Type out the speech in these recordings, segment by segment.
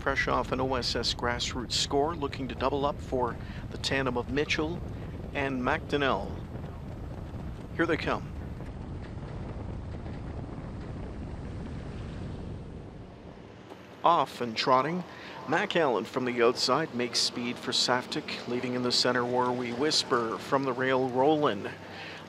fresh off an OSS grassroots score, looking to double up for the tandem of Mitchell and McDonnell. Here they come. Off and trotting, Mac Allen from the outside makes speed for Saftik, leading in the center where we whisper from the rail Roland.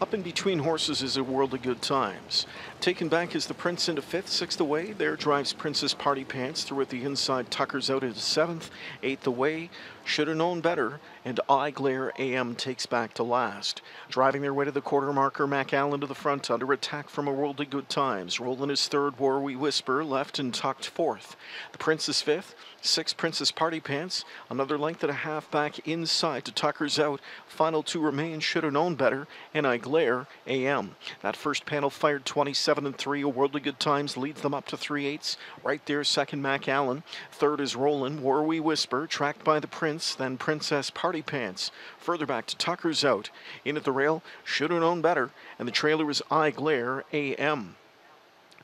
Up in between horses is a world of good times. Taken back is the Prince into fifth, sixth away. There drives Princess Party Pants through at the inside. Tucker's out into seventh, eighth away. Should have known better, and Eye Glare AM takes back to last. Driving their way to the quarter marker, Mac Allen to the front, under attack from a world of good times. Roland his third, War We Whisper, left and tucked fourth. The Prince is fifth, six Princess Party Pants, another length and a half back inside to Tucker's out. Final two remain, should have known better, and I Glare AM. That first panel fired 27 and 3, a worldly good times leads them up to 3 eighths. Right there, second Mac Allen. Third is Roland, War We Whisper, tracked by the Prince, then Princess Party Pants. Further back to Tucker's out. In at the rail, should have known better, and the trailer is Eye Glare AM.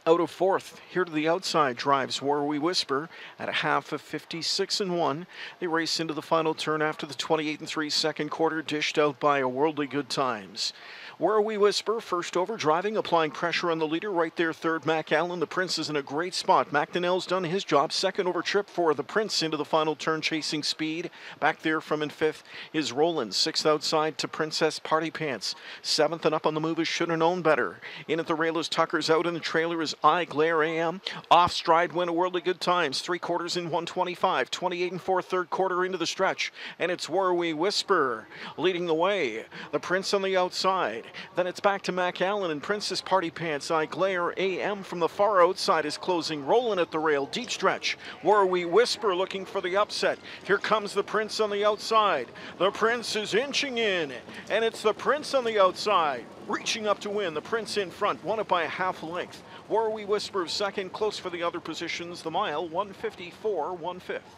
Out of fourth, here to the outside drives Where We Whisper at a half of 56 and 1. They race into the final turn after the 28 and 3 second quarter, dished out by a worldly good times. Where We Whisper, first over, driving, applying pressure on the leader. Right there, third, Mac Allen. The Prince is in a great spot. McDonnell's done his job. Second over trip for the Prince into the final turn, chasing speed. Back there from in fifth is Roland. Sixth outside to Princess Party Pants. Seventh and up on the move is Should Have Known Better. In at the rail is Tucker's out, and the trailer is I Glare AM. Off stride win a worldly good times. Three quarters in 125. 28 and four third quarter into the stretch. And it's War We Whisper leading the way. The Prince on the outside. Then it's back to Mac Allen and Princess Party Pants. I Glare AM from the far outside is closing. Rolling at the rail. Deep stretch. War We Whisper looking for the upset. Here comes the Prince on the outside. The Prince is inching in. And it's the Prince on the outside reaching up to win. The Prince in front, won it by a half length. War We Whisper second, close for the other positions. The mile, 154, one fifth.